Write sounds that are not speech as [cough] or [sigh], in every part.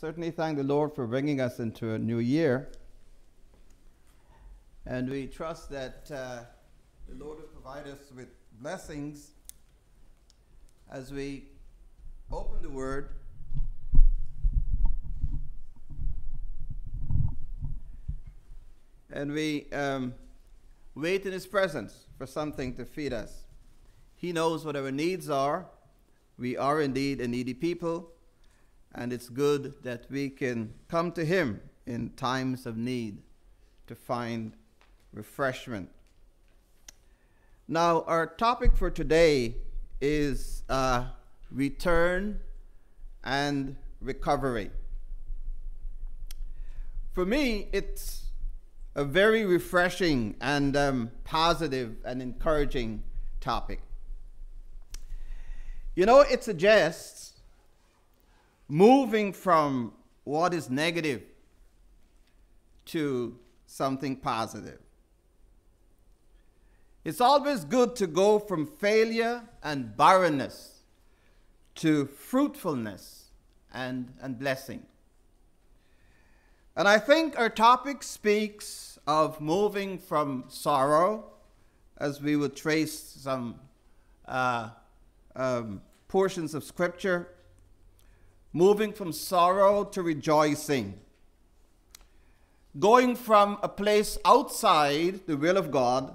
certainly thank the Lord for bringing us into a new year. And we trust that uh, the Lord will provide us with blessings as we open the Word. And we um, wait in His presence for something to feed us. He knows what our needs are. We are indeed a needy people, and it's good that we can come to Him in times of need to find refreshment. Now, our topic for today is uh, return and recovery. For me, it's a very refreshing and um, positive and encouraging topic. You know, it suggests moving from what is negative to something positive. It's always good to go from failure and barrenness to fruitfulness and, and blessing. And I think our topic speaks of moving from sorrow, as we would trace some uh, um, portions of Scripture, moving from sorrow to rejoicing, going from a place outside the will of God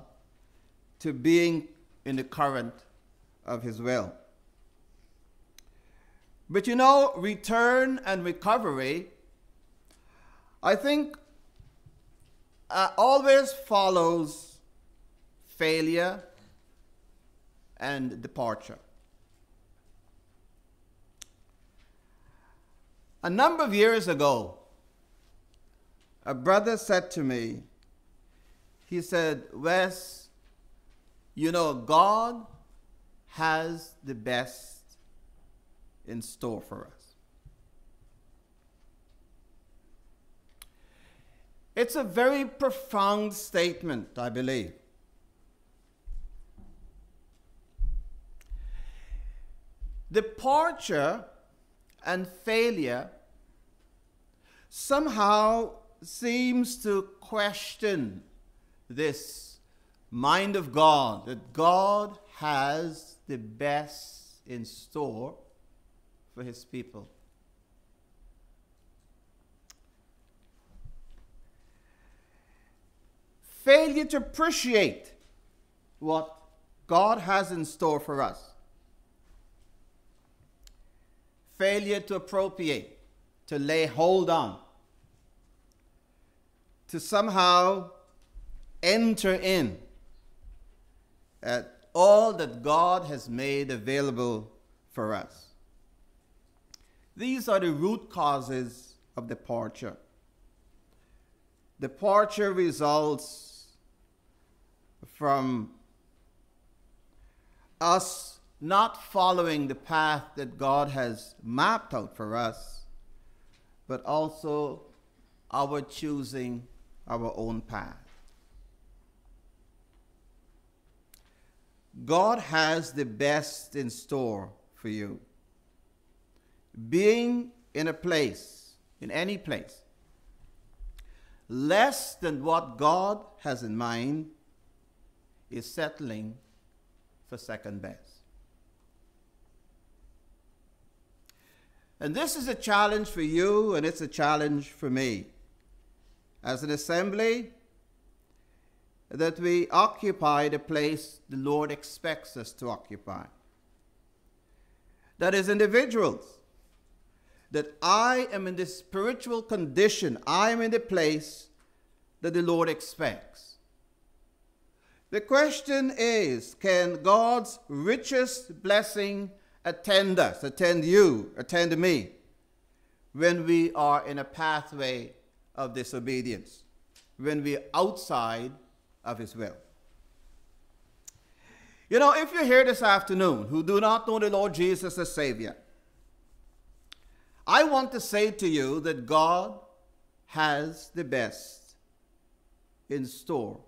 to being in the current of His will. But you know, return and recovery, I think, uh, always follows failure and departure. A number of years ago, a brother said to me, he said, Wes, you know, God has the best in store for us. It's a very profound statement, I believe. Departure and failure somehow seems to question this mind of God that God has the best in store for his people. Failure to appreciate what God has in store for us. Failure to appropriate, to lay hold on, to somehow enter in at all that God has made available for us. These are the root causes of departure. Departure results from us not following the path that God has mapped out for us, but also our choosing our own path. God has the best in store for you. Being in a place, in any place, less than what God has in mind is settling for second best. And this is a challenge for you, and it's a challenge for me. As an assembly, that we occupy the place the Lord expects us to occupy. That is, individuals. That I am in this spiritual condition, I am in the place that the Lord expects. The question is can God's richest blessing attend us, attend you, attend me when we are in a pathway of disobedience, when we're outside of His will. You know, if you're here this afternoon who do not know the Lord Jesus as Savior, I want to say to you that God has the best in store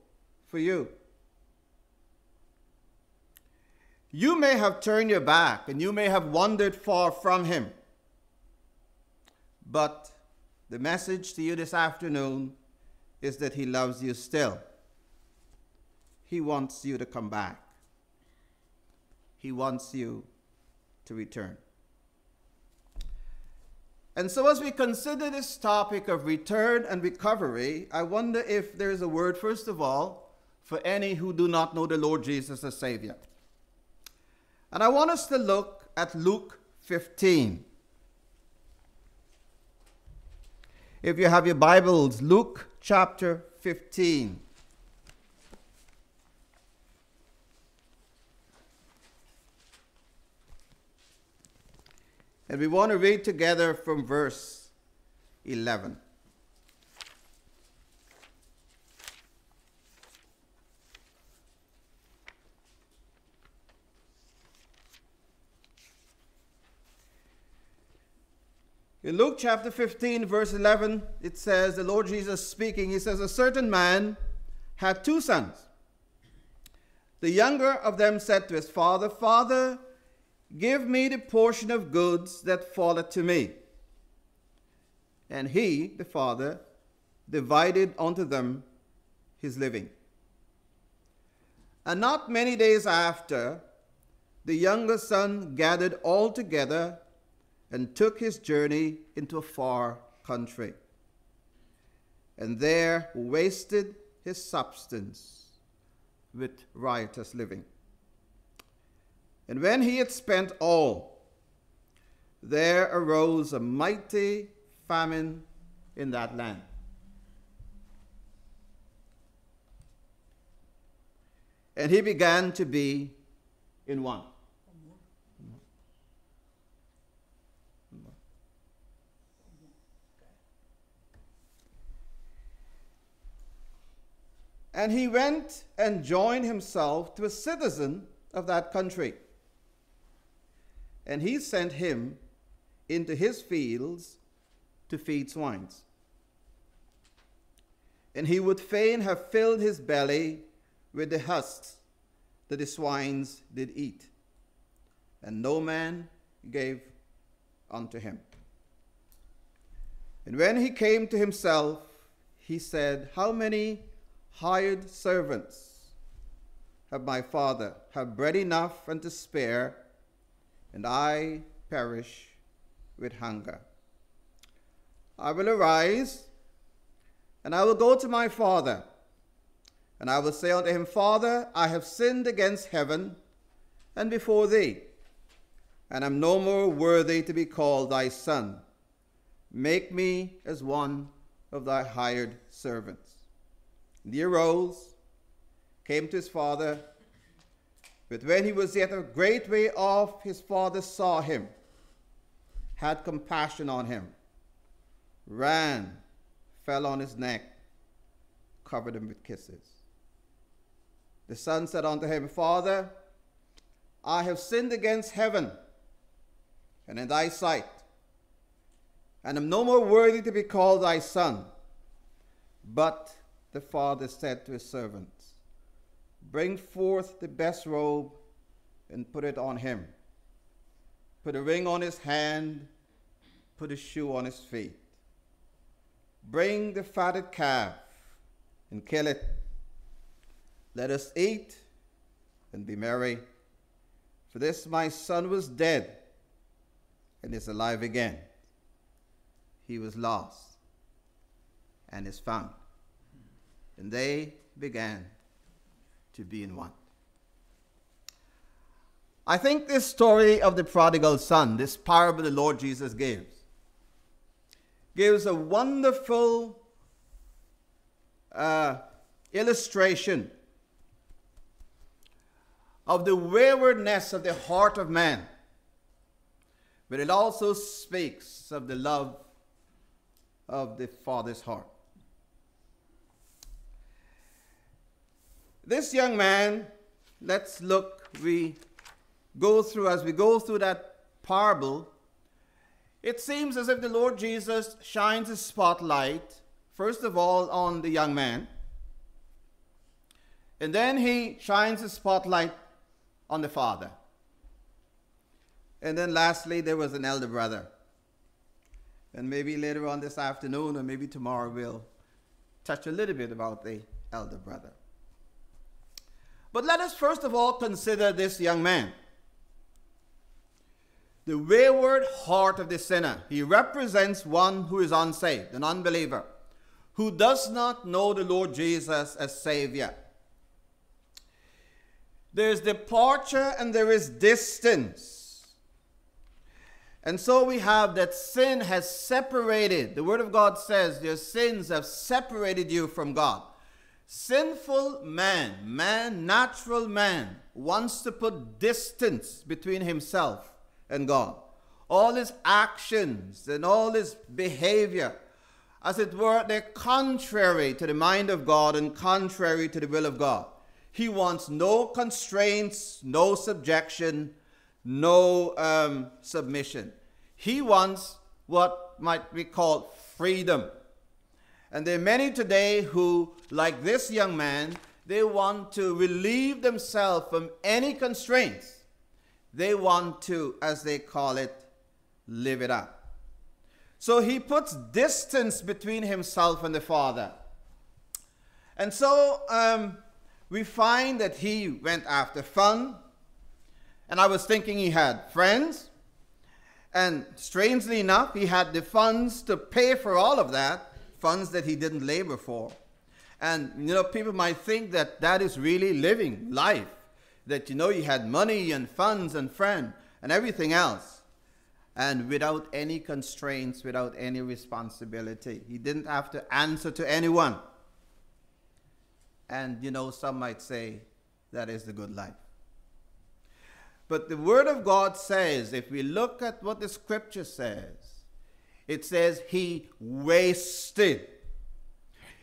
for you. You may have turned your back and you may have wandered far from Him. But the message to you this afternoon is that He loves you still. He wants you to come back. He wants you to return. And so, as we consider this topic of return and recovery, I wonder if there is a word, first of all, for any who do not know the Lord Jesus as Savior. And I want us to look at Luke 15. If you have your Bibles, Luke chapter 15. And we want to read together from verse 11. In Luke chapter 15, verse 11, it says, the Lord Jesus speaking, he says, A certain man had two sons. The younger of them said to his father, Father, Give me the portion of goods that falleth to me. And he, the father, divided unto them his living. And not many days after, the younger son gathered all together and took his journey into a far country, and there wasted his substance with riotous living. And when he had spent all, there arose a mighty famine in that land. And he began to be in want. And he went and joined himself to a citizen of that country and he sent him into his fields to feed swines. And he would fain have filled his belly with the husks that the swines did eat. And no man gave unto him. And when he came to himself, he said, How many hired servants have my father, have bread enough and to spare? and I perish with hunger. I will arise, and I will go to my father, and I will say unto him, Father, I have sinned against heaven and before thee, and am no more worthy to be called thy son. Make me as one of thy hired servants. He arose, came to his father, but when he was yet a great way off, his father saw him, had compassion on him, ran, fell on his neck, covered him with kisses. The son said unto him, Father, I have sinned against heaven and in thy sight, and am no more worthy to be called thy son. But the father said to his servants, Bring forth the best robe and put it on him. Put a ring on his hand, put a shoe on his feet. Bring the fatted calf and kill it. Let us eat and be merry. For this my son was dead and is alive again. He was lost and is found. And they began to be in one. I think this story of the prodigal son, this parable the Lord Jesus gives, gives a wonderful uh, illustration of the waywardness of the heart of man, but it also speaks of the love of the Father's heart. This young man, let's look, we go through, as we go through that parable, it seems as if the Lord Jesus shines a spotlight, first of all, on the young man, and then he shines a spotlight on the father. And then lastly, there was an elder brother. And maybe later on this afternoon or maybe tomorrow we'll touch a little bit about the elder brother. But let us first of all consider this young man. The wayward heart of the sinner. He represents one who is unsaved, an unbeliever, who does not know the Lord Jesus as Savior. There's departure and there is distance. And so we have that sin has separated. The Word of God says your sins have separated you from God. Sinful man, man, natural man, wants to put distance between himself and God. All his actions and all his behavior, as it were, they're contrary to the mind of God and contrary to the will of God. He wants no constraints, no subjection, no um, submission. He wants what might be called freedom. And there are many today who, like this young man, they want to relieve themselves from any constraints. They want to, as they call it, live it up. So he puts distance between himself and the Father. And so um, we find that he went after fun. And I was thinking he had friends. And strangely enough, he had the funds to pay for all of that funds that he didn't labor for. And, you know, people might think that that is really living life. That, you know, you had money and funds and friends and everything else. And without any constraints, without any responsibility. He didn't have to answer to anyone. And, you know, some might say that is the good life. But the Word of God says, if we look at what the Scripture says, it says he wasted.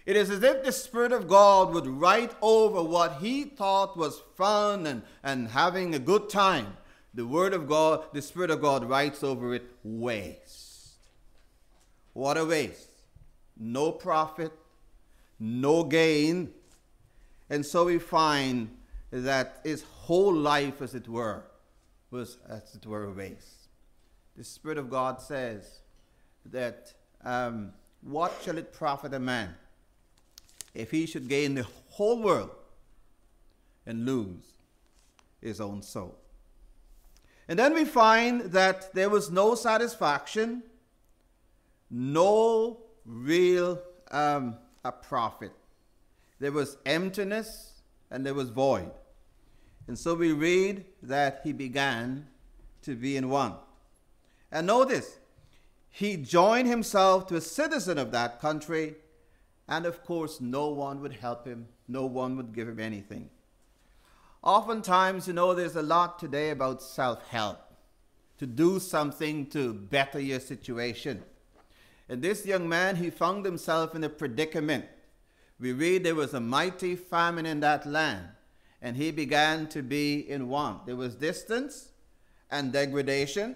It is as if the Spirit of God would write over what he thought was fun and, and having a good time. The Word of God, the Spirit of God writes over it waste. What a waste. No profit, no gain. And so we find that his whole life, as it were, was, as it were, a waste. The Spirit of God says, that um, what shall it profit a man if he should gain the whole world and lose his own soul? And then we find that there was no satisfaction, no real um, a profit. There was emptiness and there was void. And so we read that he began to be in one. And notice, he joined himself to a citizen of that country, and of course, no one would help him, no one would give him anything. Oftentimes, you know, there's a lot today about self help, to do something to better your situation. And this young man, he found himself in a predicament. We read there was a mighty famine in that land, and he began to be in want. There was distance and degradation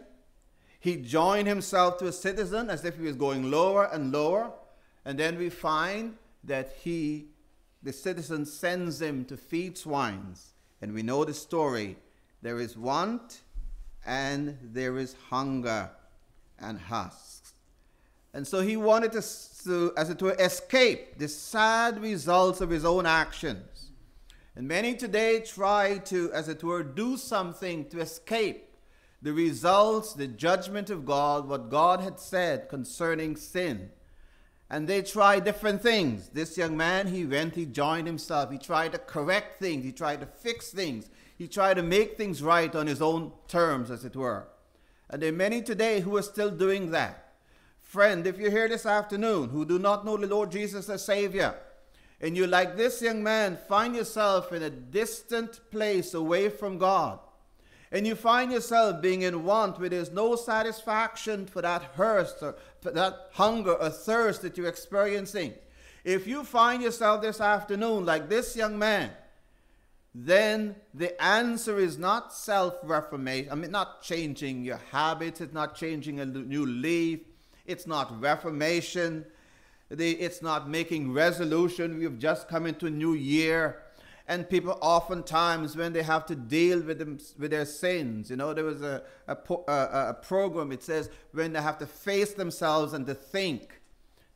he joined himself to a citizen as if he was going lower and lower. And then we find that he, the citizen, sends him to feed swines. And we know the story. There is want and there is hunger and husks. And so he wanted to, to, as it were, escape the sad results of his own actions. And many today try to, as it were, do something to escape the results, the judgment of God, what God had said concerning sin. And they tried different things. This young man, he went, he joined himself. He tried to correct things. He tried to fix things. He tried to make things right on his own terms, as it were. And there are many today who are still doing that. Friend, if you're here this afternoon who do not know the Lord Jesus as Savior, and you, like this young man, find yourself in a distant place away from God, and you find yourself being in want where there's no satisfaction for that thirst or for that hunger or thirst that you're experiencing, if you find yourself this afternoon like this young man, then the answer is not self reformation. I mean, not changing your habits, it's not changing a new leaf, it's not reformation, it's not making resolution. We've just come into a new year And people oftentimes, when they have to deal with, them, with their sins, you know, there was a, a, a, a program, it says, when they have to face themselves and to think,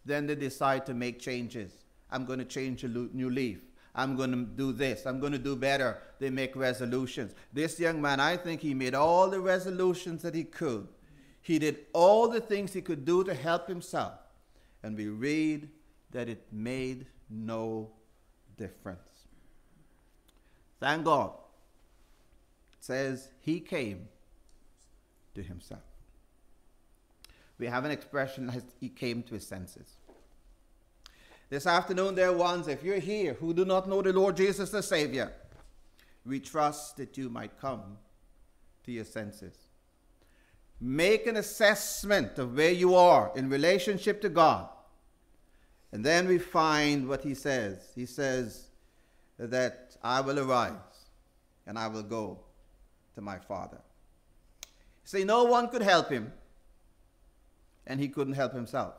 then they decide to make changes. I'm going to change a new leaf. I'm going to do this. I'm going to do better. They make resolutions. This young man, I think he made all the resolutions that he could. He did all the things he could do to help himself. And we read that it made no difference. Thank God. It says he came to himself. We have an expression as he came to his senses. This afternoon, are ones, if you're here, who do not know the Lord Jesus the Savior, we trust that you might come to your senses. Make an assessment of where you are in relationship to God. And then we find what he says. He says, that I will arise and I will go to my father. See, no one could help him, and he couldn't help himself.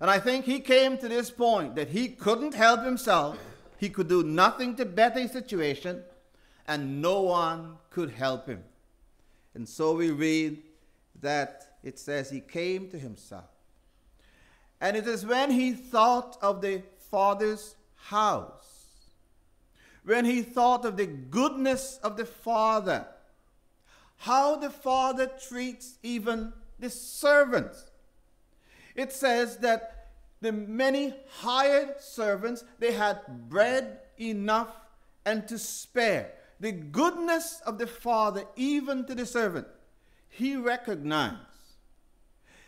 And I think he came to this point that he couldn't help himself, he could do nothing to better his situation, and no one could help him. And so we read that it says he came to himself. And it is when he thought of the Father's house when he thought of the goodness of the Father, how the Father treats even the servants. It says that the many hired servants, they had bread enough and to spare. The goodness of the Father, even to the servant, he recognized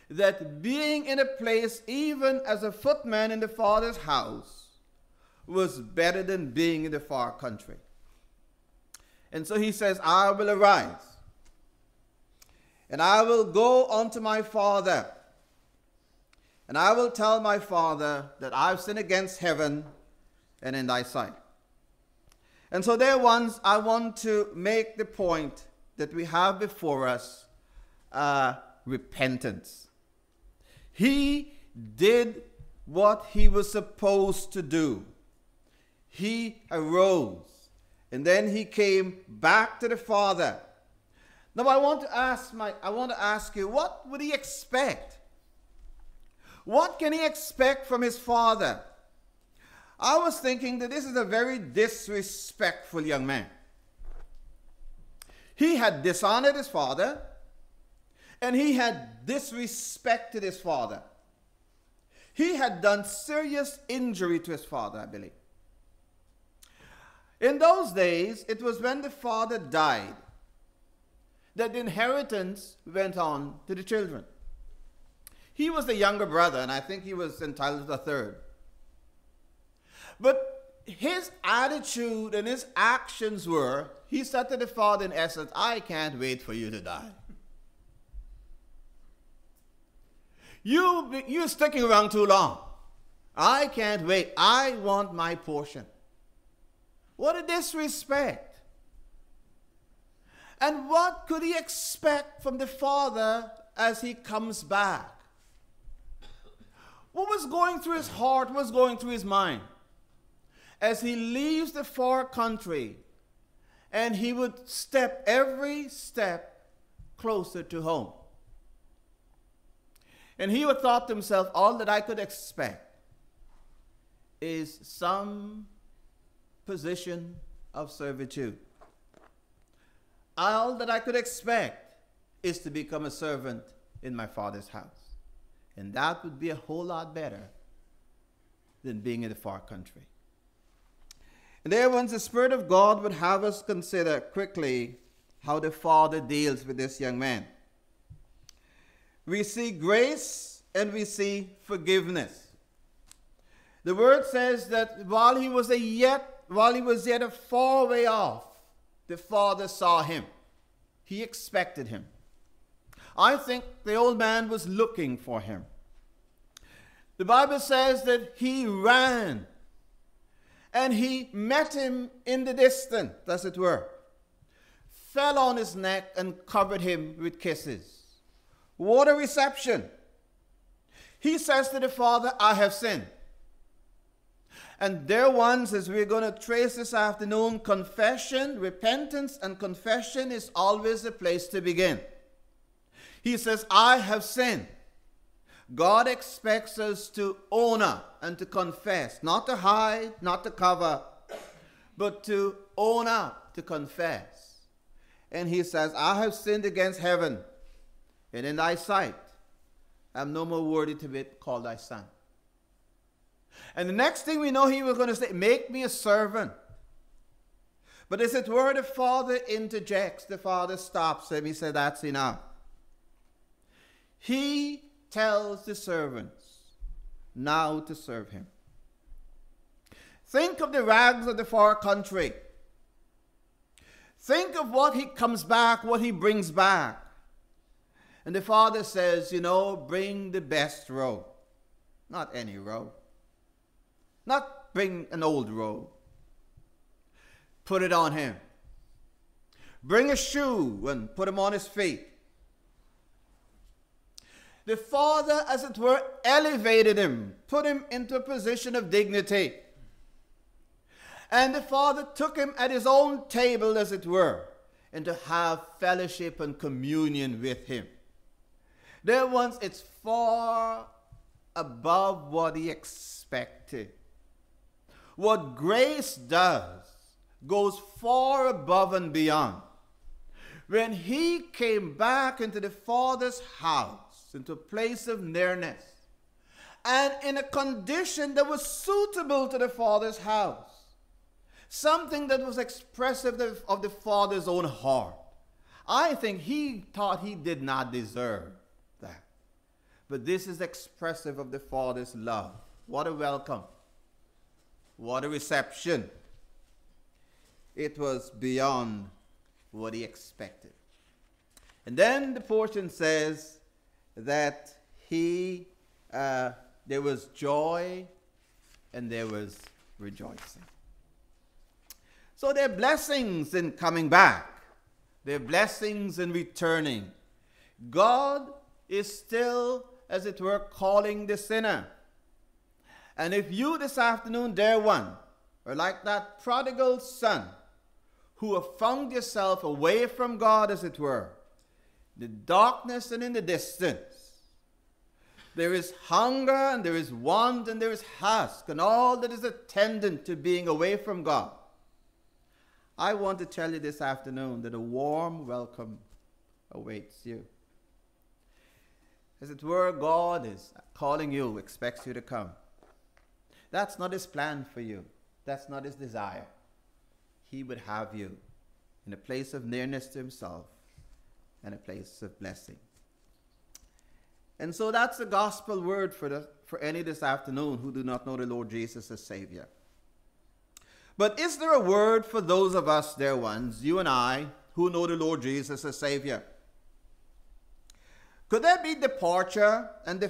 that being in a place, even as a footman in the Father's house, was better than being in the far country. And so he says, I will arise and I will go unto my father and I will tell my father that I've sinned against heaven and in thy sight. And so, there once, I want to make the point that we have before us uh, repentance. He did what he was supposed to do he arose and then he came back to the Father. Now I want to ask my I want to ask you what would he expect? What can he expect from his father? I was thinking that this is a very disrespectful young man. He had dishonored his father and he had disrespected his father. He had done serious injury to his father, I believe. In those days, it was when the father died that the inheritance went on to the children. He was the younger brother, and I think he was entitled to a third. But his attitude and his actions were he said to the father, in essence, I can't wait for you to die. You, you're sticking around too long. I can't wait. I want my portion. What a disrespect. And what could he expect from the father as he comes back? What was going through his heart? What was going through his mind? As he leaves the far country and he would step every step closer to home. And he would thought to himself, all that I could expect is some position of servitude. All that I could expect is to become a servant in my father's house. And that would be a whole lot better than being in the far country. And there, once the Spirit of God would have us consider quickly how the Father deals with this young man. We see grace and we see forgiveness. The word says that while he was a yet while he was yet a far way off, the father saw him. He expected him. I think the old man was looking for him. The Bible says that he ran and he met him in the distance, as it were, fell on his neck and covered him with kisses. What a reception! He says to the father, I have sinned. And dear ones, as we're going to trace this afternoon, confession, repentance, and confession is always a place to begin. He says, I have sinned. God expects us to own up and to confess, not to hide, not to cover, but to own up, to confess. And he says, I have sinned against heaven and in thy sight. I am no more worthy to be called thy son. And the next thing we know, he was going to say, Make me a servant. But as it were, the father interjects, the father stops him. He said, That's enough. He tells the servants now to serve him. Think of the rags of the far country. Think of what he comes back, what he brings back. And the father says, You know, bring the best robe. Not any robe. Not bring an old robe. Put it on him. Bring a shoe and put him on his feet. The Father, as it were, elevated him, put him into a position of dignity. And the Father took him at his own table, as it were, and to have fellowship and communion with him. There once it's far above what he expected. What grace does goes far above and beyond. When he came back into the Father's house, into a place of nearness, and in a condition that was suitable to the Father's house. Something that was expressive of the Father's own heart. I think he thought he did not deserve that. But this is expressive of the Father's love. What a welcome. What a reception. It was beyond what he expected. And then the portion says, that he, uh, there was joy and there was rejoicing. So there are blessings in coming back. There are blessings in returning. God is still, as it were, calling the sinner. And if you this afternoon, dear one, are like that prodigal son who have found yourself away from God, as it were, in the darkness and in the distance. There is hunger and there is want and there is husk and all that is attendant to being away from God. I want to tell you this afternoon that a warm welcome awaits you. As it were, God is calling you, expects you to come. That's not his plan for you. That's not his desire. He would have you in a place of nearness to himself and a place of blessing. And so that's the gospel word for, the, for any this afternoon who do not know the Lord Jesus as Savior. But is there a word for those of us, dear ones, you and I, who know the Lord Jesus as Savior? Could there be departure and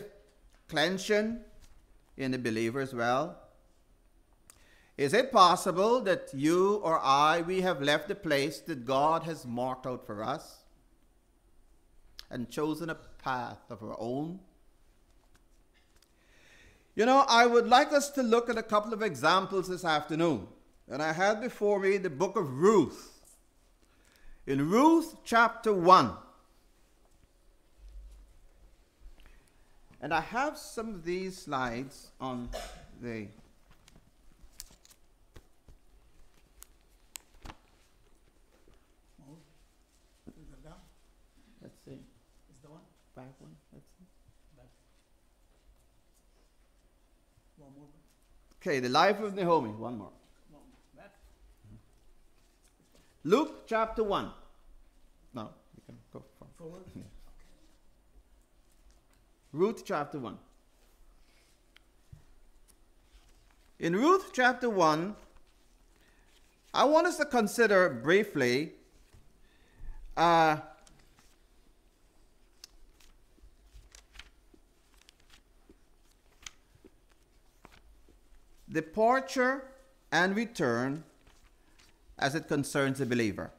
declension in the believer as well? Is it possible that you or I, we have left the place that God has marked out for us? and chosen a path of our own. You know, I would like us to look at a couple of examples this afternoon. And I have before me the book of Ruth. In Ruth chapter 1. And I have some of these slides on the Let's see. Is the one? Back one. Let's see. Back. One more. Okay, the life of Naomi. One more. Luke chapter 1. No, you can go forward. Yeah. Ruth chapter 1. In Ruth chapter 1, I want us to consider briefly uh, departure and return as it concerns the believer.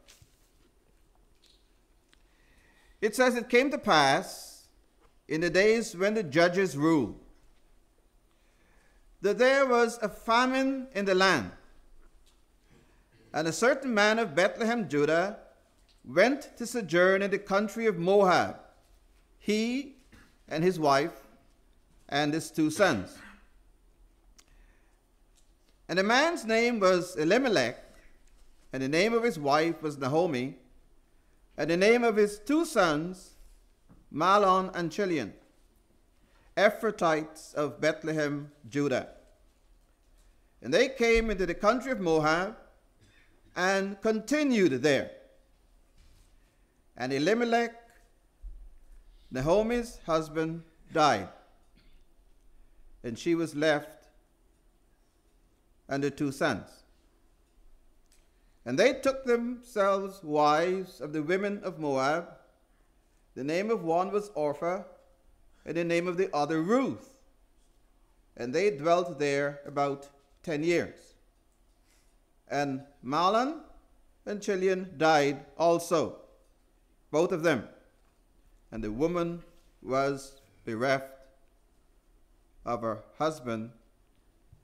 It says, It came to pass in the days when the judges ruled that there was a famine in the land. And a certain man of Bethlehem, Judah, went to sojourn in the country of Moab, he and his wife and his two sons. And the man's name was Elimelech, and the name of his wife was Naomi, and the name of his two sons, Mahlon and Chilion, Ephrathites of Bethlehem, Judah. And they came into the country of Moab and continued there. And Elimelech, Naomi's husband, died, and she was left and the two sons. And they took themselves wives of the women of Moab. The name of one was Orpah, and the name of the other Ruth. And they dwelt there about ten years. And Mahlon and Chilion died also, both of them. And the woman was bereft of her husband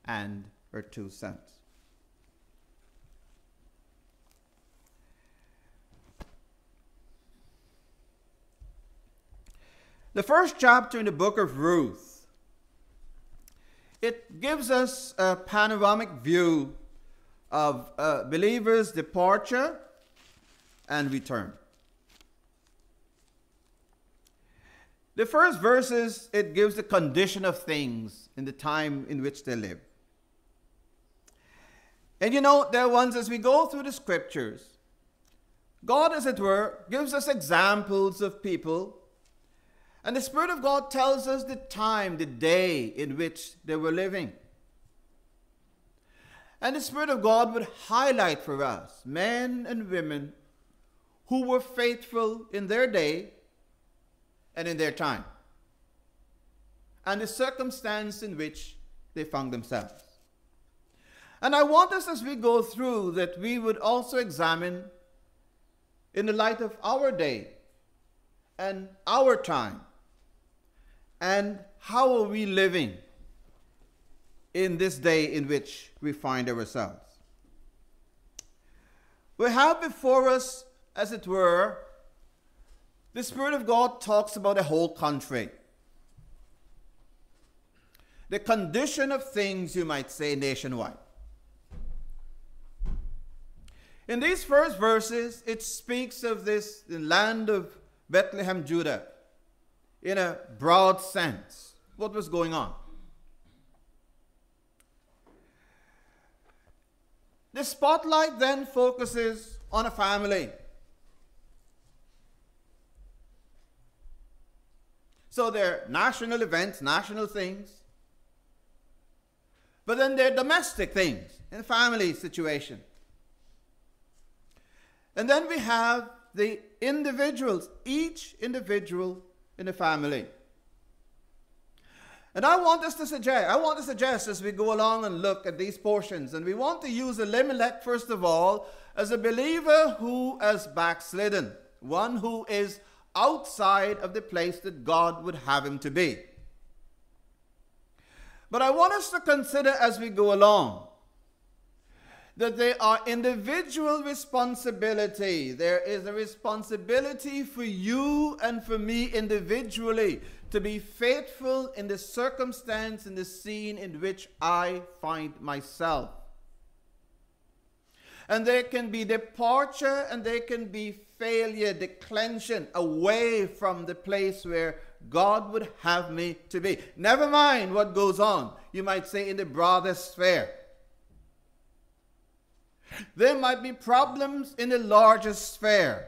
and her two sons. The first chapter in the book of Ruth, it gives us a panoramic view of a believer's departure and return. The first verses, it gives the condition of things in the time in which they live. And you know, there are ones as we go through the scriptures, God, as it were, gives us examples of people and the Spirit of God tells us the time, the day in which they were living. And the Spirit of God would highlight for us men and women who were faithful in their day and in their time, and the circumstance in which they found themselves. And I want us as we go through that we would also examine, in the light of our day and our time, and how are we living in this day in which we find ourselves? We have before us, as it were, the Spirit of God talks about a whole country. The condition of things, you might say, nationwide. In these first verses, it speaks of this the land of Bethlehem, Judah in a broad sense what was going on. The spotlight then focuses on a family. So they're national events, national things. But then they're domestic things in a family situation. And then we have the individuals, each individual in the family. And I want us to suggest, I want to suggest as we go along and look at these portions, and we want to use Elimelech, first of all, as a believer who has backslidden, one who is outside of the place that God would have him to be. But I want us to consider as we go along that there are individual responsibility. There is a responsibility for you and for me individually to be faithful in the circumstance, in the scene in which I find myself. And there can be departure and there can be failure, declension away from the place where God would have me to be. Never mind what goes on, you might say, in the broader sphere. There might be problems in the larger sphere.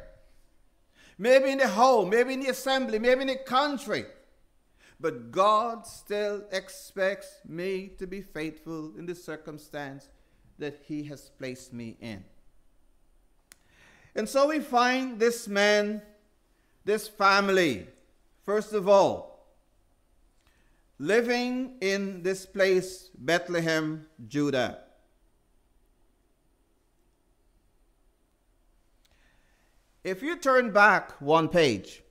Maybe in the home, maybe in the assembly, maybe in the country. But God still expects me to be faithful in the circumstance that He has placed me in. And so we find this man, this family, first of all, living in this place, Bethlehem, Judah. If you turn back one page,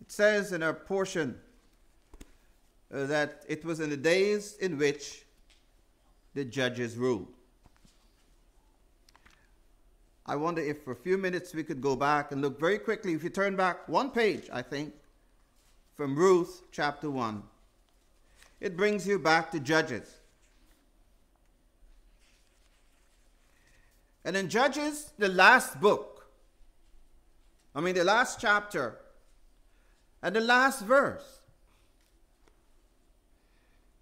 it says in a portion uh, that it was in the days in which the judges ruled. I wonder if for a few minutes we could go back and look very quickly. If you turn back one page, I think, from Ruth chapter 1, it brings you back to Judges. And in Judges, the last book, I mean, the last chapter, and the last verse,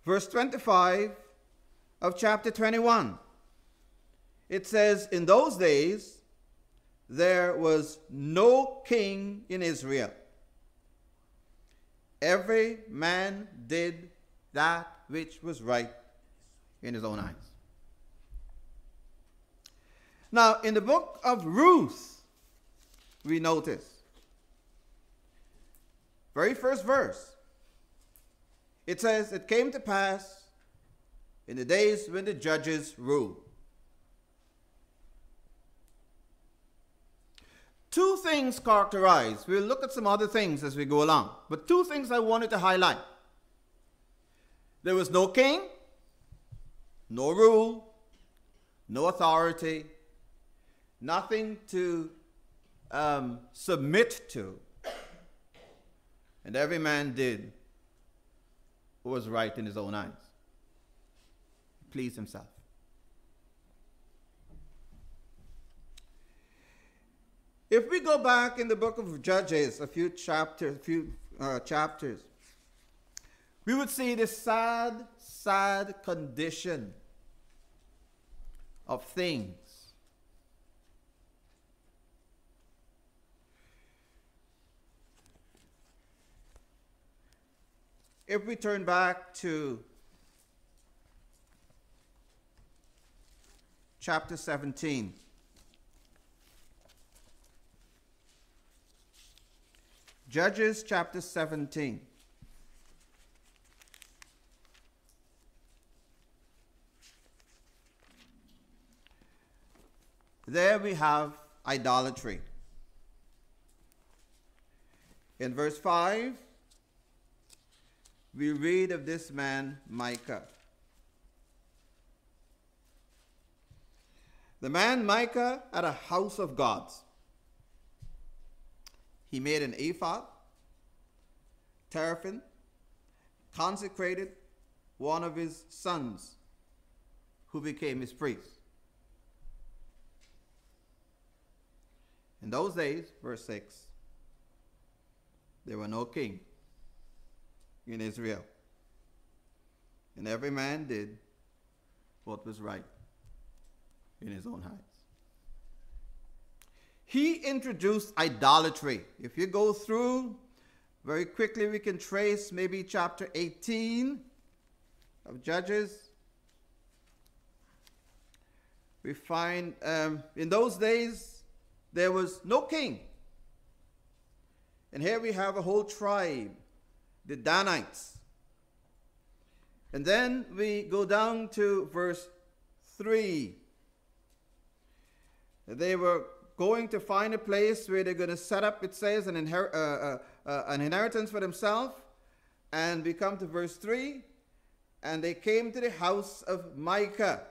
verse 25 of chapter 21. It says, In those days there was no king in Israel. Every man did that which was right in his own eyes. Now, in the book of Ruth, we notice, very first verse, it says, It came to pass in the days when the judges ruled. Two things characterize, we'll look at some other things as we go along, but two things I wanted to highlight. There was no king, no rule, no authority, nothing to um, submit to. And every man did what was right in his own eyes, pleased himself. If we go back in the book of Judges, a few chapters, a few uh, chapters, we would see the sad, sad condition of things. If we turn back to chapter 17. Judges chapter 17. There we have idolatry. In verse 5, we read of this man, Micah. The man Micah had a house of gods. He made an ephod, teraphim, consecrated one of his sons, who became his priest. In those days, verse 6, there were no king in Israel. And every man did what was right in his own eyes. He introduced idolatry. If you go through very quickly, we can trace maybe chapter 18 of Judges. We find um, in those days there was no king. And here we have a whole tribe, the Danites. And then we go down to verse 3. They were going to find a place where they're going to set up, it says, an, inher- uh, uh, uh, an inheritance for themselves. And we come to verse 3 and they came to the house of Micah.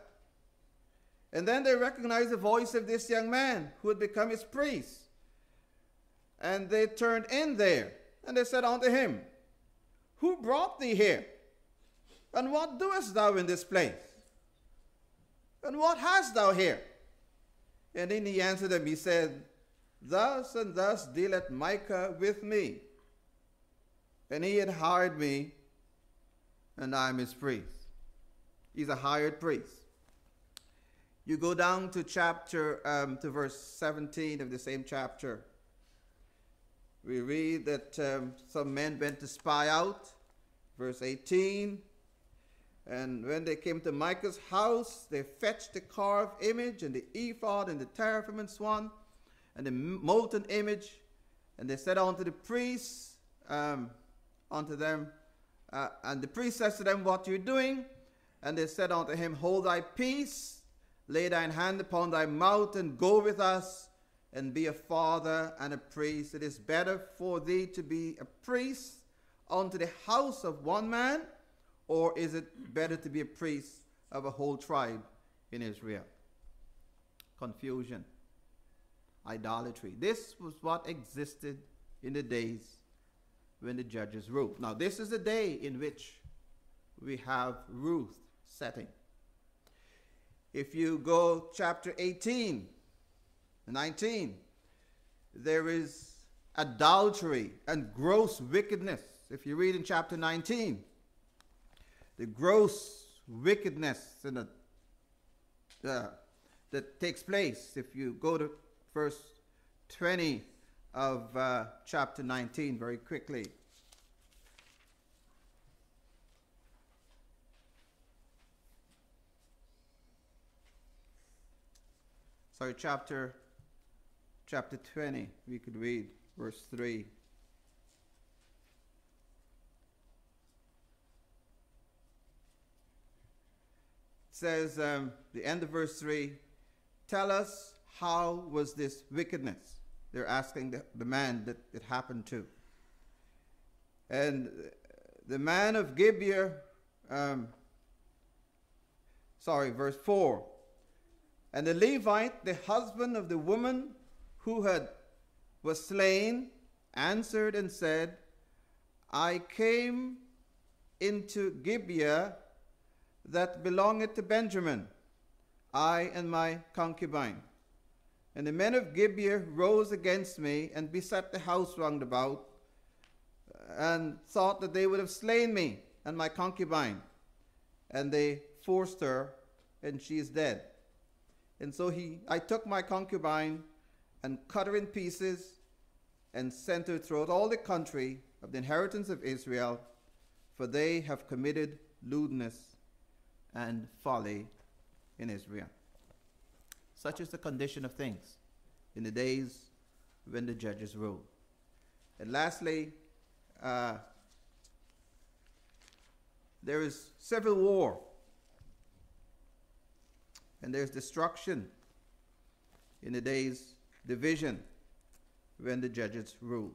And then they recognized the voice of this young man who had become his priest. And they turned in there and they said unto him, Who brought thee here? And what doest thou in this place? And what hast thou here? And then he answered them, he said, Thus and thus dealeth Micah with me. And he had hired me, and I am his priest. He's a hired priest. You go down to chapter, um, to verse 17 of the same chapter. We read that um, some men went to spy out. Verse 18 and when they came to Micah's house, they fetched the carved image and the ephod and the teraphim and swan and the molten image. And they said unto the priests, um, unto them, uh, and the priest says to them, What are you doing? And they said unto him, Hold thy peace, lay thine hand upon thy mouth, and go with us, and be a father and a priest. It is better for thee to be a priest unto the house of one man, or is it better to be a priest of a whole tribe in Israel? Confusion, idolatry. This was what existed in the days when the judges ruled. Now, this is the day in which we have Ruth setting. If you go chapter 18, 19, there is adultery and gross wickedness. If you read in chapter 19, the gross wickedness in the, uh, that takes place. If you go to verse 20 of uh, chapter 19 very quickly. Sorry, chapter chapter 20, we could read verse 3. Says, um, the end of verse 3 Tell us how was this wickedness? They're asking the, the man that it happened to. And the man of Gibeah, um, sorry, verse 4 and the Levite, the husband of the woman who had was slain, answered and said, I came into Gibeah that belongeth to Benjamin, I and my concubine. And the men of Gibeah rose against me and beset the house round about, and thought that they would have slain me and my concubine. And they forced her, and she is dead. And so he, I took my concubine and cut her in pieces and sent her throughout all the country of the inheritance of Israel, for they have committed lewdness and folly in Israel. Such is the condition of things in the days when the judges rule. And lastly, uh, there is civil war and there's destruction in the days division when the judges rule.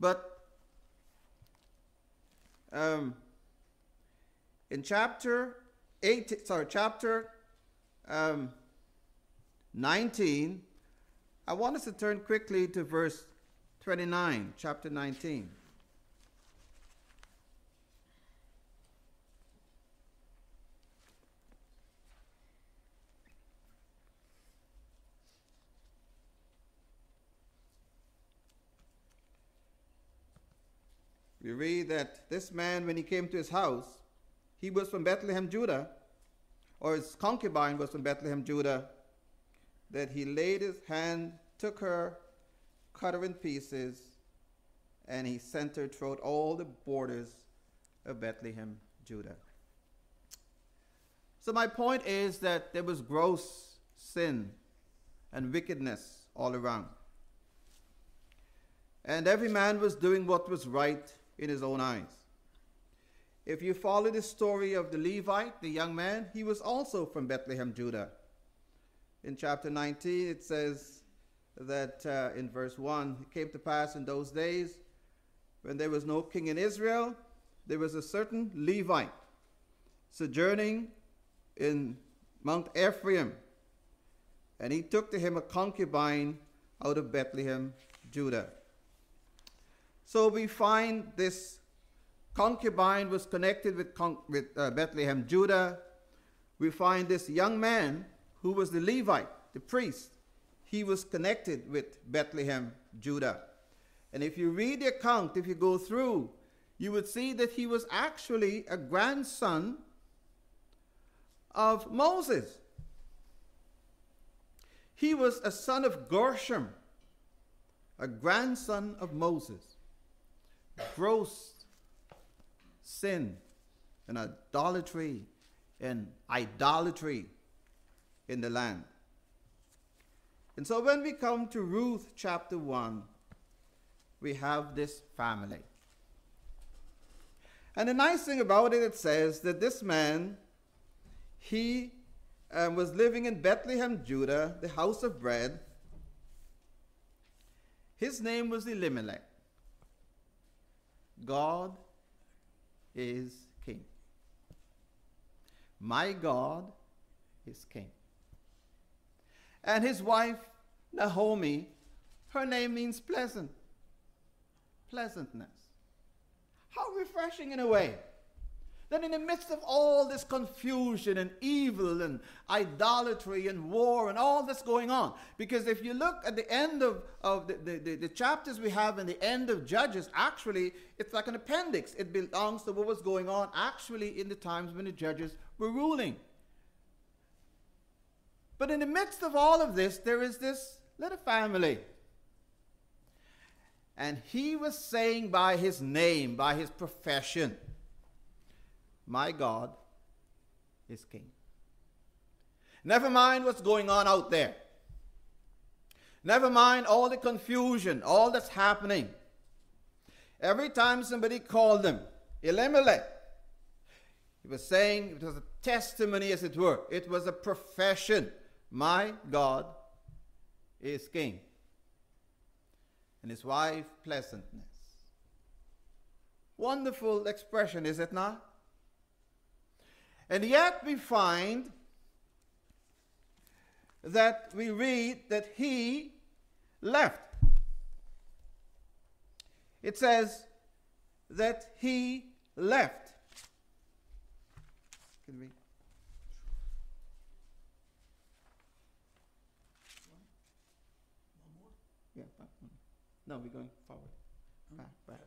But um, in chapter 8, sorry, chapter um, 19, I want us to turn quickly to verse 29, chapter 19. we read that this man, when he came to his house, he was from Bethlehem, Judah, or his concubine was from Bethlehem, Judah, that he laid his hand, took her, cut her in pieces, and he sent her throughout all the borders of Bethlehem, Judah. So, my point is that there was gross sin and wickedness all around. And every man was doing what was right in his own eyes. If you follow the story of the Levite, the young man, he was also from Bethlehem, Judah. In chapter 19, it says that uh, in verse 1 it came to pass in those days when there was no king in Israel, there was a certain Levite sojourning in Mount Ephraim, and he took to him a concubine out of Bethlehem, Judah. So we find this concubine was connected with, with uh, Bethlehem, Judah. We find this young man who was the Levite, the priest. He was connected with Bethlehem, Judah. And if you read the account, if you go through, you would see that he was actually a grandson of Moses. He was a son of Gershom, a grandson of Moses gross sin and idolatry and idolatry in the land. And so when we come to Ruth chapter 1, we have this family. And the nice thing about it, it says that this man, he um, was living in Bethlehem, Judah, the house of bread. His name was Elimelech. God is king. My God is king. And his wife, Naomi, her name means pleasant. Pleasantness. How refreshing in a way. That in the midst of all this confusion and evil and idolatry and war and all that's going on, because if you look at the end of, of the, the, the, the chapters we have in the end of Judges, actually, it's like an appendix. It belongs to what was going on actually in the times when the judges were ruling. But in the midst of all of this, there is this little family. And he was saying by his name, by his profession, my God is king. Never mind what's going on out there. Never mind all the confusion, all that's happening. Every time somebody called him Elimelech, he was saying it was a testimony, as it were. It was a profession. My God is king. And his wife, pleasantness. Wonderful expression, is it not? And yet we find that we read that he left. It says that he left. Can we? Yeah. No, we're going forward. Back. Back.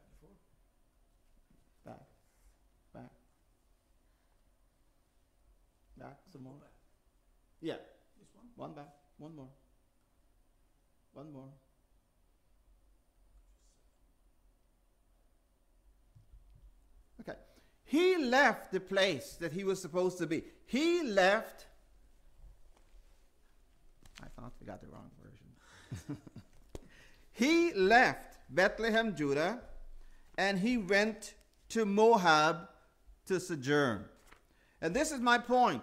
Back. Back some more. Yeah. One back. One more. One more. Okay. He left the place that he was supposed to be. He left. I thought we got the wrong version. [laughs] he left Bethlehem, Judah, and he went to Moab to sojourn. And this is my point.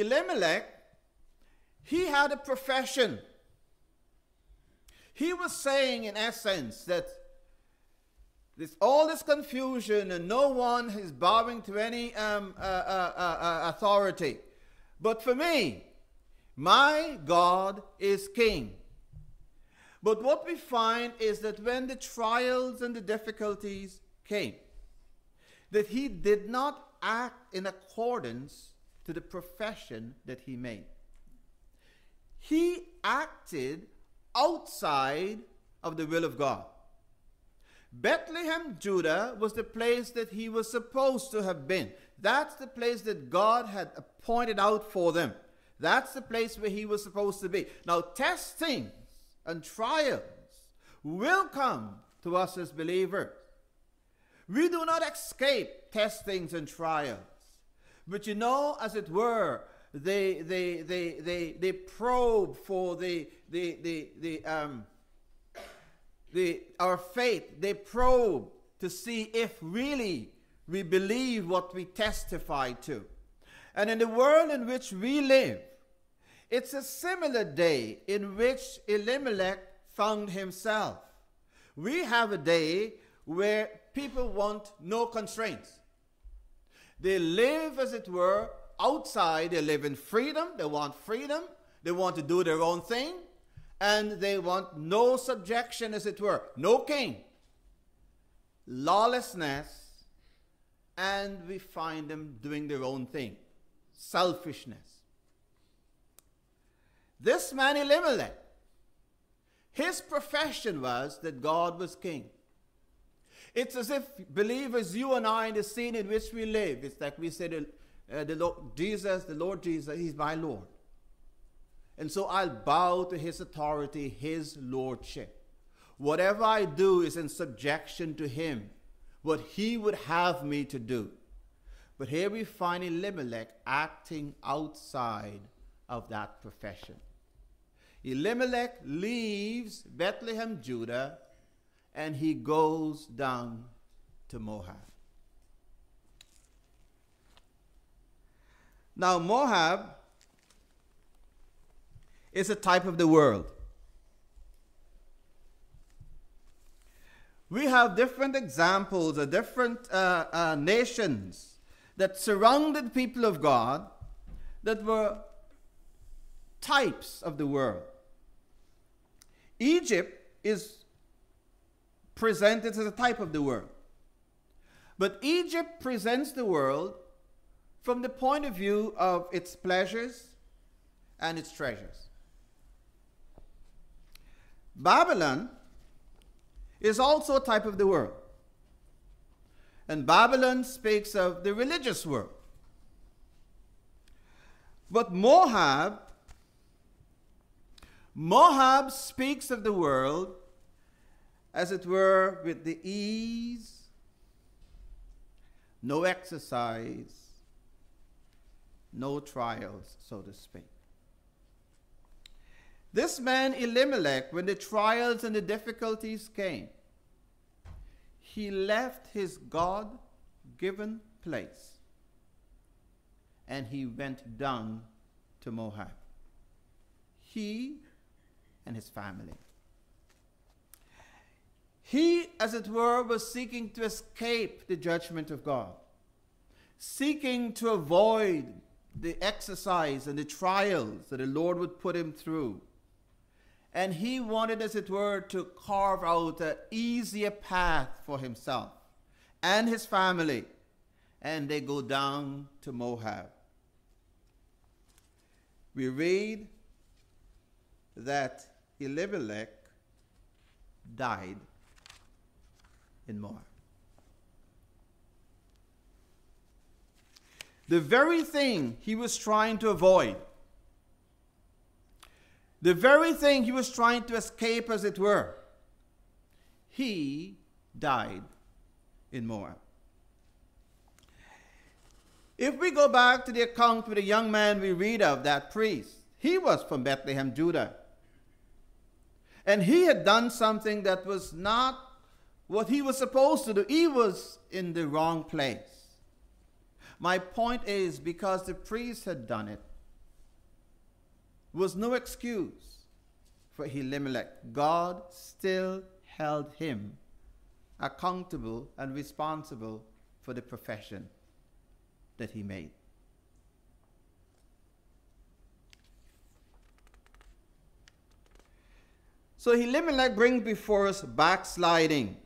Elimelech, he had a profession. He was saying, in essence, that this all this confusion and no one is bowing to any um, uh, uh, uh, uh, authority. But for me, my God is king. But what we find is that when the trials and the difficulties came, that he did not act in accordance to the profession that he made. He acted outside of the will of God. Bethlehem, Judah was the place that he was supposed to have been. That's the place that God had appointed out for them. That's the place where he was supposed to be. Now, testings and trials will come to us as believers. We do not escape testings and trials. But you know, as it were, they, they, they, they, they probe for the, the, the, the, um, the, our faith. They probe to see if really we believe what we testify to. And in the world in which we live, it's a similar day in which Elimelech found himself. We have a day where people want no constraints. They live, as it were, outside. They live in freedom. They want freedom. They want to do their own thing. And they want no subjection, as it were, no king. Lawlessness. And we find them doing their own thing. Selfishness. This man Elimelech, his profession was that God was king. It's as if believers, you and I, in the scene in which we live, it's like we said, uh, the Lord, Jesus, the Lord Jesus, He's my Lord. And so I'll bow to His authority, His Lordship. Whatever I do is in subjection to Him, what He would have me to do. But here we find Elimelech acting outside of that profession. Elimelech leaves Bethlehem, Judah, and he goes down to Moab. Now, Moab is a type of the world. we have different examples of different uh, uh, nations that surrounded people of God that were types of the world. Egypt is presented as a type of the world. But Egypt presents the world from the point of view of its pleasures and its treasures. Babylon is also a type of the world. And Babylon speaks of the religious world. But Moab, Moab speaks of the world as it were with the ease, no exercise, no trials, so to speak. This man Elimelech, when the trials and the difficulties came, he left his God given place and he went down to Moab. He and his family. He, as it were, was seeking to escape the judgment of God, seeking to avoid the exercise and the trials that the Lord would put him through. And he wanted, as it were, to carve out an easier path for himself and his family. And they go down to Moab. We read that Elimelech died in Moab. The very thing he was trying to avoid, the very thing he was trying to escape, as it were, he died in Moab. If we go back to the account with the young man we read of, that priest, he was from Bethlehem, Judah. And he had done something that was not what he was supposed to do. He was in the wrong place. My point is because the priest had done it, was no excuse for Elimelech. God still held him accountable and responsible for the profession that he made. So Elimelech brings before us backsliding,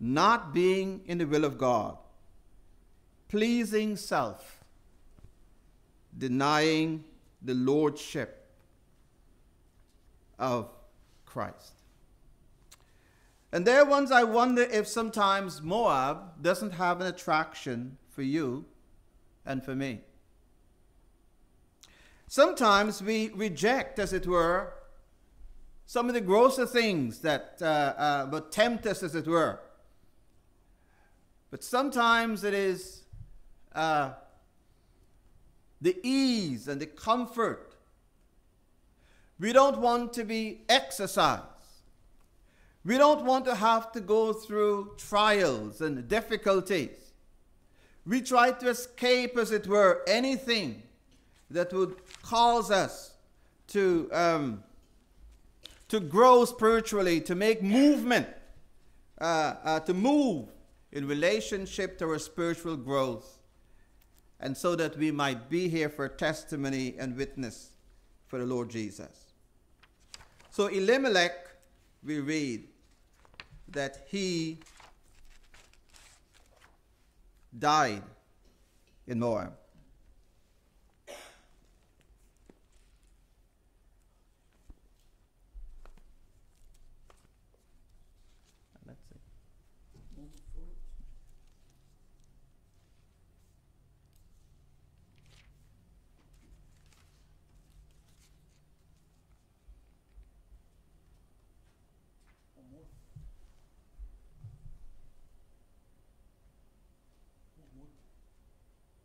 not being in the will of God, pleasing self, denying the lordship of Christ. And there ones I wonder if sometimes Moab doesn't have an attraction for you and for me. Sometimes we reject, as it were, some of the grosser things that uh, uh, tempt us, as it were. But sometimes it is uh, the ease and the comfort. We don't want to be exercised. We don't want to have to go through trials and difficulties. We try to escape, as it were, anything that would cause us to, um, to grow spiritually, to make movement, uh, uh, to move in relationship to our spiritual growth, and so that we might be here for testimony and witness for the Lord Jesus. So, Elimelech, we read, that he died in Moab. Let's see.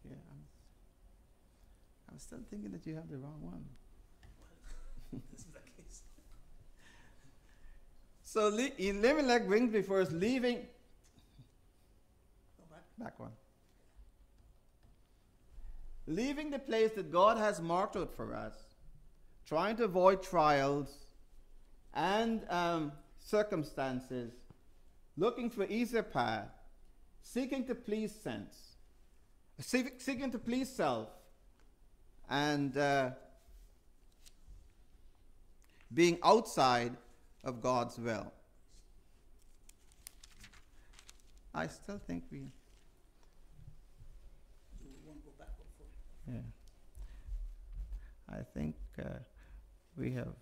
Yeah, I'm, I'm still thinking that you have the wrong one. [laughs] this is the case. So Le- Elimelech brings before us leaving. Go back. Back one. Leaving the place that God has marked out for us, trying to avoid trials and um, circumstances looking for easier path, seeking to please sense, seek- seeking to please self, and uh, being outside of God's will. I still think we, yeah. I think uh, we have.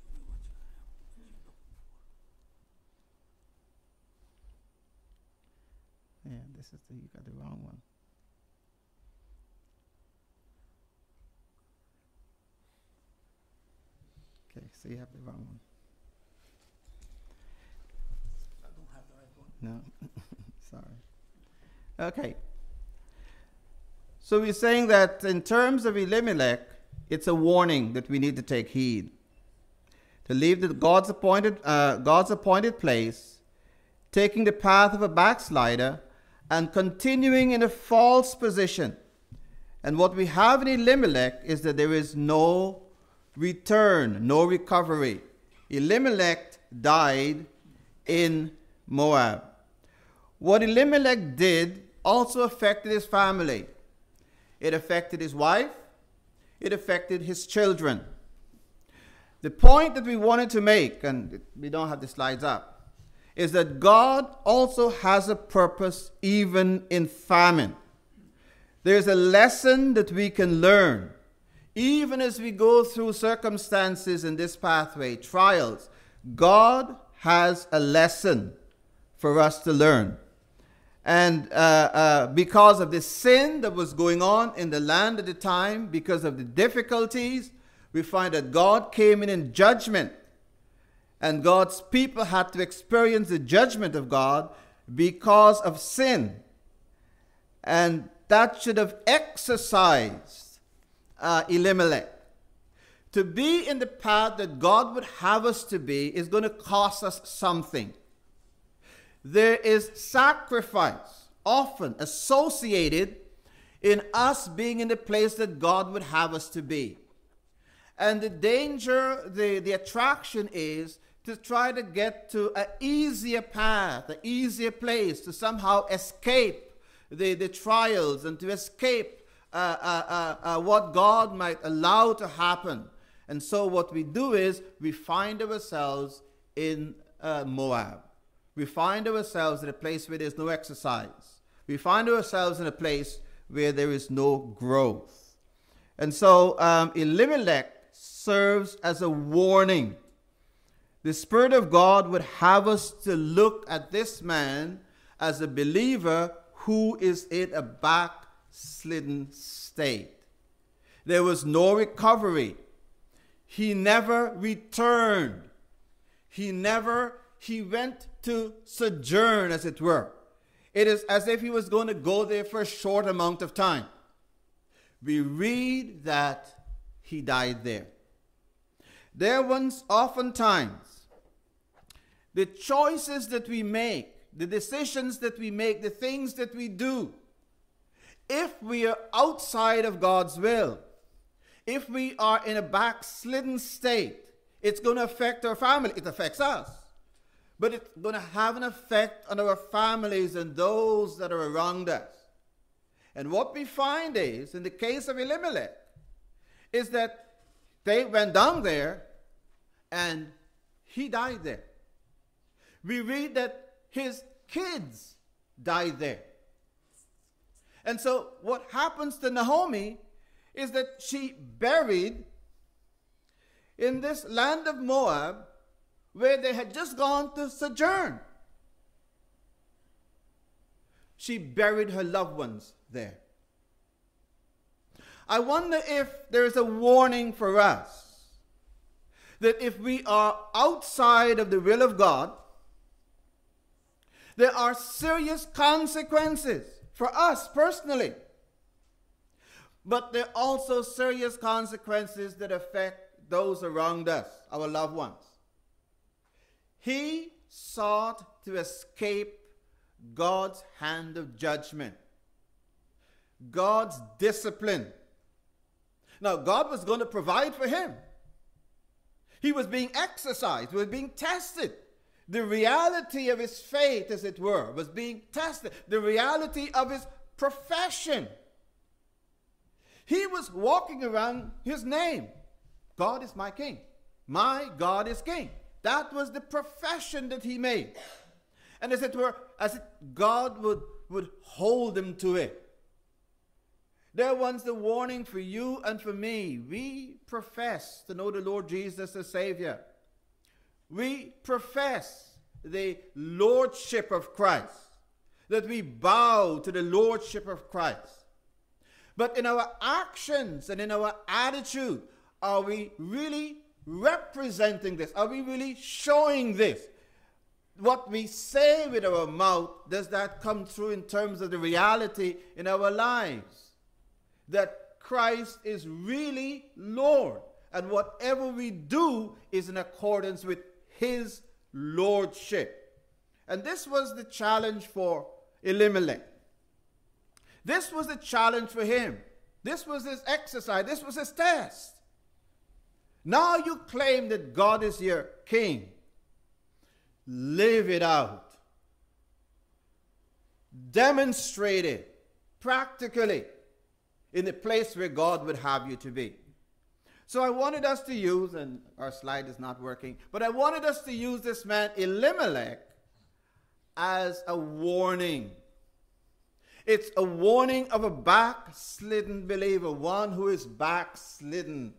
Show me what you have, what you're looking for. Yeah, this is the, you got the wrong one. Okay, so you have the wrong one. I don't have the right one. No, [laughs] sorry. Okay. So we're saying that in terms of Elimelech, it's a warning that we need to take heed. To leave the God's appointed, uh, God's appointed place, taking the path of a backslider, and continuing in a false position. And what we have in Elimelech is that there is no return, no recovery. Elimelech died in Moab. What Elimelech did also affected his family. It affected his wife, it affected his children. The point that we wanted to make, and we don't have the slides up, is that God also has a purpose even in famine. There's a lesson that we can learn even as we go through circumstances in this pathway, trials. God has a lesson for us to learn. And uh, uh, because of the sin that was going on in the land at the time, because of the difficulties, we find that God came in in judgment. And God's people had to experience the judgment of God because of sin. And that should have exercised uh, Elimelech. To be in the path that God would have us to be is going to cost us something. There is sacrifice often associated in us being in the place that God would have us to be. And the danger, the, the attraction is to try to get to an easier path, an easier place, to somehow escape the, the trials and to escape uh, uh, uh, uh, what God might allow to happen. And so, what we do is we find ourselves in uh, Moab. We find ourselves in a place where there's no exercise. We find ourselves in a place where there is no growth. And so, um, Elimelech serves as a warning. The Spirit of God would have us to look at this man as a believer who is in a backslidden state. There was no recovery. He never returned. He never, he went to sojourn, as it were. It is as if he was going to go there for a short amount of time. We read that he died there. There once oftentimes the choices that we make, the decisions that we make, the things that we do, if we are outside of God's will, if we are in a backslidden state, it's going to affect our family. It affects us. But it's going to have an effect on our families and those that are around us. And what we find is, in the case of Elimelech, is that they went down there and he died there. We read that his kids die there. And so what happens to Naomi is that she buried in this land of Moab where they had just gone to sojourn. She buried her loved ones there. I wonder if there is a warning for us that if we are outside of the will of God, there are serious consequences for us personally. But there are also serious consequences that affect those around us, our loved ones. He sought to escape God's hand of judgment, God's discipline. Now, God was going to provide for him. He was being exercised, he was being tested. The reality of his faith, as it were, was being tested. The reality of his profession. He was walking around his name God is my king. My God is king. That was the profession that he made. And as it were, as it, God would, would hold him to it. There was the warning for you and for me. We profess to know the Lord Jesus as Savior. We profess the Lordship of Christ. That we bow to the Lordship of Christ. But in our actions and in our attitude, are we really representing this? Are we really showing this? What we say with our mouth, does that come through in terms of the reality in our lives? That Christ is really Lord, and whatever we do is in accordance with His Lordship. And this was the challenge for Elimelech. This was the challenge for him. This was his exercise. This was his test. Now you claim that God is your king. Live it out. Demonstrate it practically in the place where God would have you to be. So I wanted us to use, and our slide is not working, but I wanted us to use this man Elimelech as a warning. It's a warning of a backslidden believer, one who is backslidden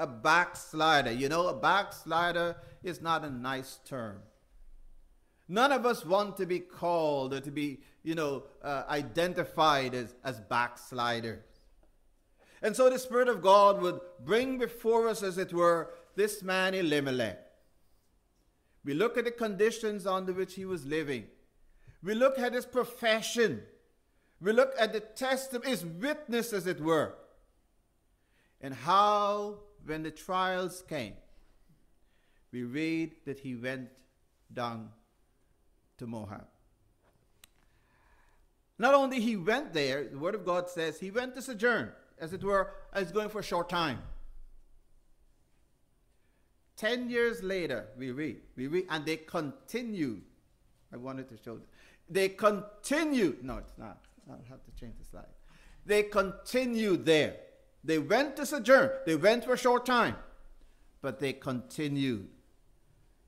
a backslider. You know, a backslider is not a nice term. None of us want to be called or to be, you know, uh, identified as, as backsliders. And so the Spirit of God would bring before us, as it were, this man Elimelech. We look at the conditions under which he was living. We look at his profession. We look at the test of his witness, as it were, and how when the trials came, we read that he went down to Moab. Not only he went there, the word of God says he went to sojourn, as it were, as going for a short time. Ten years later, we read, we read, and they continue. I wanted to show. They continued. No, it's not. I'll have to change the slide. They continued there. They went to sojourn, they went for a short time, but they continued.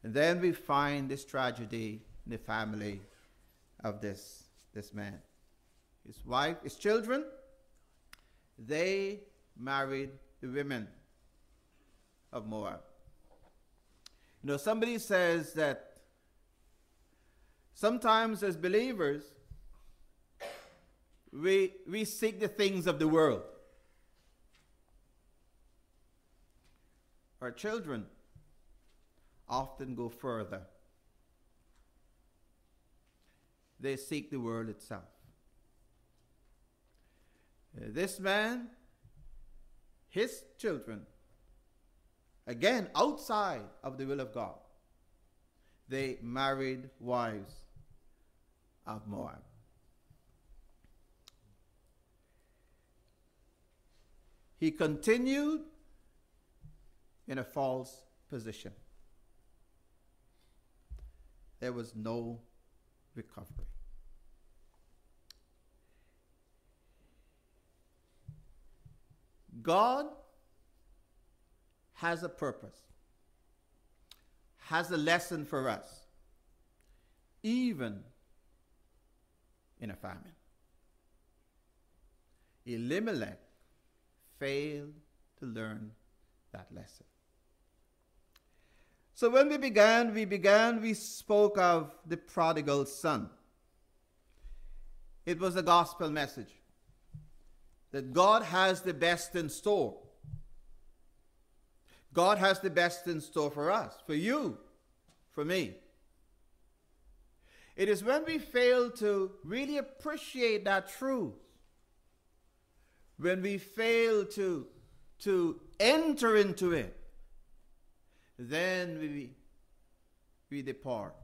And then we find this tragedy in the family of this, this man. His wife, his children, they married the women of Moab. You know, somebody says that sometimes as believers, we, we seek the things of the world. Our children often go further. They seek the world itself. This man, his children, again outside of the will of God, they married wives of Moab. He continued in a false position. There was no recovery. God has a purpose, has a lesson for us, even in a famine. Elimelech failed to learn that lesson. So when we began, we began, we spoke of the prodigal son. It was a gospel message that God has the best in store. God has the best in store for us, for you, for me. It is when we fail to really appreciate that truth, when we fail to, to enter into it, then we, we depart.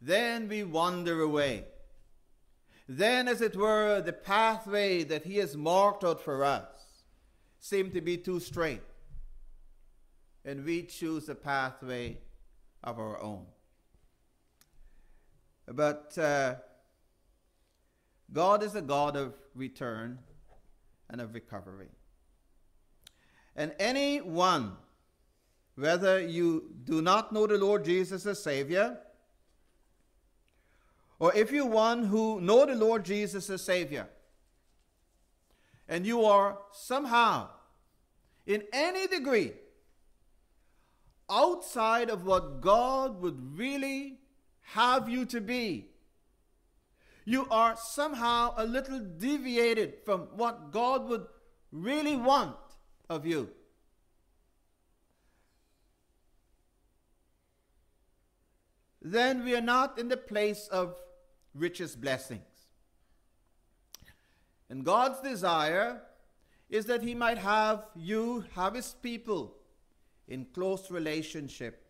Then we wander away. Then, as it were, the pathway that He has marked out for us seem to be too straight. And we choose a pathway of our own. But uh, God is a God of return and of recovery. And anyone, whether you do not know the Lord Jesus as Savior, or if you're one who know the Lord Jesus as Savior, and you are somehow, in any degree, outside of what God would really have you to be, you are somehow a little deviated from what God would really want of you. Then we are not in the place of richest blessings. And God's desire is that He might have you, have His people in close relationship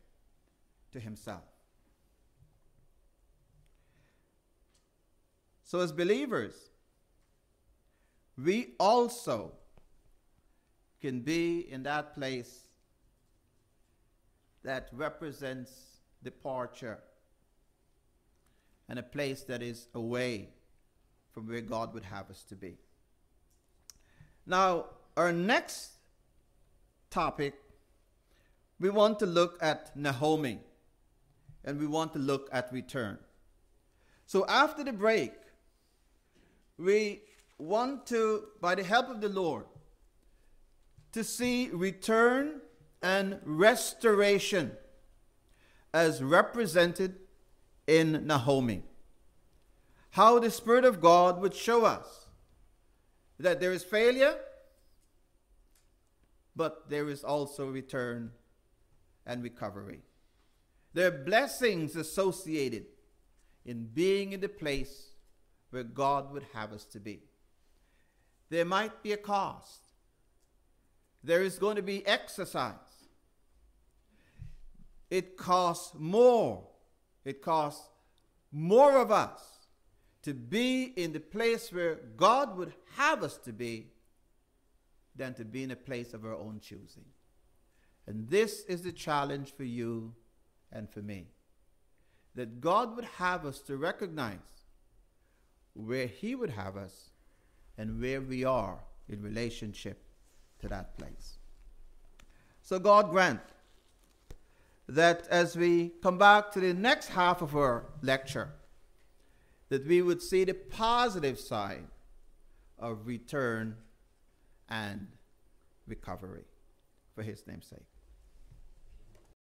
to Himself. So, as believers, we also can be in that place that represents departure and a place that is away from where God would have us to be. Now, our next topic, we want to look at Naomi and we want to look at return. So, after the break, we want to, by the help of the Lord, to see return and restoration as represented in Naomi. How the Spirit of God would show us that there is failure, but there is also return and recovery. There are blessings associated in being in the place where God would have us to be. There might be a cost. There is going to be exercise. It costs more. It costs more of us to be in the place where God would have us to be than to be in a place of our own choosing. And this is the challenge for you and for me. That God would have us to recognize where He would have us and where we are in relationship to that place. So, God grant that as we come back to the next half of our lecture, that we would see the positive side of return and recovery for His name's sake.